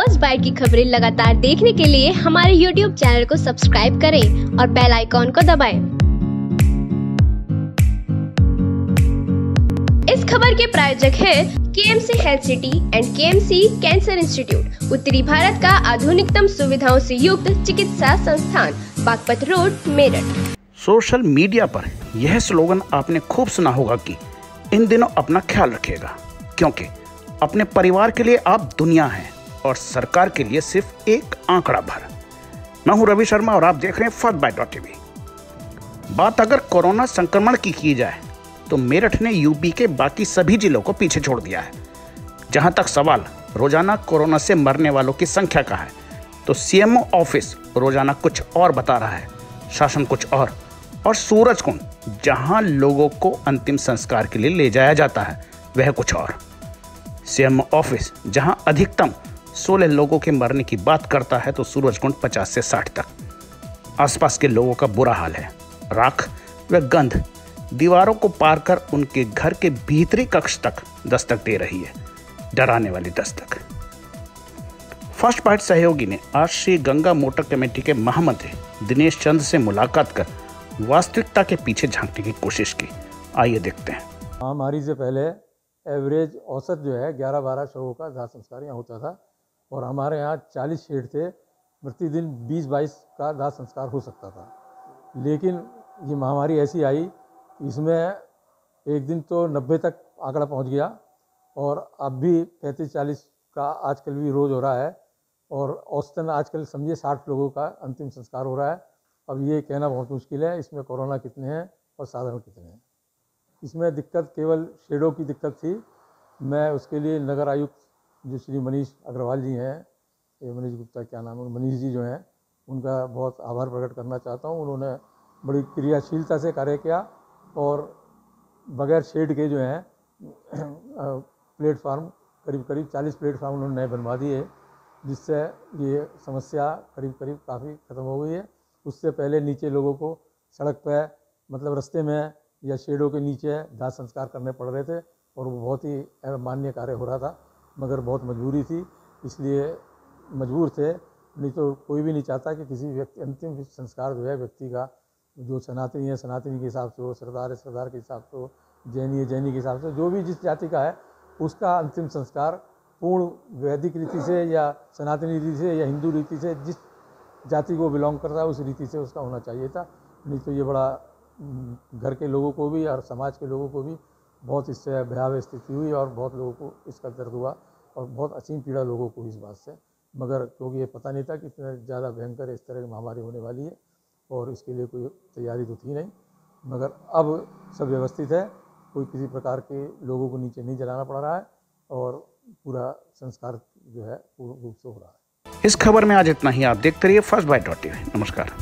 First bite की खबरें लगातार देखने के लिए हमारे यूट्यूब चैनल को सब्सक्राइब करें और बेल आइकॉन को दबाएँ। इस खबर के प्रायोजक है KMC health city and KMC cancer institute, उत्तरी भारत का आधुनिकतम सुविधाओं से युक्त चिकित्सा संस्थान, Baghpat road, Meerut social media पर यह स्लोगन आपने खूब सुना होगा कि इन दिनों अपना ख्याल रखिएगा, क्योंकि अपने परिवार के लिए आप दुनिया हैं और सरकार के लिए सिर्फ़ एक आंकड़ा भर। मैं हूँ रवि शर्मा और आप देख रहे हैं फ़र्स्ट बाय डॉट टीवी। बात अगर कोरोना संक्रमण की की जाए तो मेरठ ने यूपी के बाकी सभी जिलों को पीछे छोड़ दिया है। जहाँ तक सवाल, रोज़ाना कोरोना से मरने वालों की संख्या का है तो सीएमओ ऑफ़िस रोज़ाना कुछ और बता रहा है, शासन कुछ और और सूरज कुंड, जहाँ लोगों को अंतिम संस्कार के लिए ले जाया जाता है, वह कुछ और। सीएमओ ऑफ़िस, जहाँ अधिकतम सोलह लोगों के मरने की बात करता है तो सूरजकुंड पचास से साठ तक। आसपास के लोगों का बुरा हाल है। राख व गंध दीवारों को पार कर उनके घर के भीतरी कक्ष तक दस्तक दे रही है। डराने वाली दस्तक। फ़र्स्ट पार्ट सहयोगी ने आज श्री गंगा मोटर कमेटी के महामंत्री दिनेश चंद से मुलाकात कर वास्तविकता के पीछे झांकने की कोशिश की। आइए देखते हैं। महामारी से पहले एवरेज औसत जो है 11-12 शवों का दाह संस्कार यहाँ होता था और हमारे यहाँ 40 शेड थे। प्रतिदिन 20-22 का दाह संस्कार हो सकता था। लेकिन ये महामारी ऐसी आई इसमें एक दिन तो 90 तक आंकड़ा पहुँच गया और अब भी 35-40 का आजकल भी रोज़ हो रहा है और औसतन आजकल समझिए 60 लोगों का अंतिम संस्कार हो रहा है। अब ये कहना बहुत मुश्किल है, इसमें कोरोना कितने हैं और साधारण कितने हैं। इसमें दिक्कत केवल शेडों की दिक्कत थी। मैं उसके लिए नगर आयुक्त जो श्री मनीष अग्रवाल जी हैं, ये मनीष गुप्ता क्या नाम है मनीष जी जो हैं, उनका बहुत आभार प्रकट करना चाहता हूँ। उन्होंने बड़ी क्रियाशीलता से कार्य किया और बगैर शेड के जो हैं प्लेटफार्म करीब करीब 40 प्लेटफार्म उन्होंने नए बनवा दिए, जिससे ये समस्या करीब करीब काफ़ी ख़त्म हो गई है। उससे पहले नीचे लोगों को सड़क पर मतलब रास्ते में या शेडों के नीचे दाह संस्कार करने पड़ रहे थे और वो बहुत ही मान्य कार्य हो रहा था। मगर बहुत मजबूरी थी, इसलिए मजबूर थे। नहीं तो कोई भी नहीं चाहता कि किसी व्यक्ति, अंतिम संस्कार जो है व्यक्ति का, जो सनातनी है, सनातनी के हिसाब से हो, सरदार है, सरदार के हिसाब से हो, जैनी है, जैनी के हिसाब से जो भी जिस जाति का है, उसका अंतिम संस्कार पूर्ण वैदिक रीति से या सनातनी रीति से या हिंदू रीति से, जिस जाति को बिलोंग करता है, उस रीति से उसका होना चाहिए था। नहीं तो ये बड़ा घर के लोगों को भी और समाज के लोगों को भी बहुत इससे भयावह स्थिति हुई और बहुत लोगों को इसका दर्द हुआ। और बहुत असीम पीड़ा लोगों को इस बात से। मगर क्योंकि ये पता नहीं था कि इतना ज़्यादा भयंकर इस तरह की महामारी होने वाली है और इसके लिए कोई तैयारी तो थी नहीं। मगर अब सब व्यवस्थित है, कोई किसी प्रकार के लोगों को नीचे नहीं जलाना पड़ रहा है और पूरा संस्कार जो है पूर्ण रूप से हो रहा है। इस खबर में आज इतना ही। आप देखते रहिए फ़र्स्ट बाइट डॉट नमस्कार।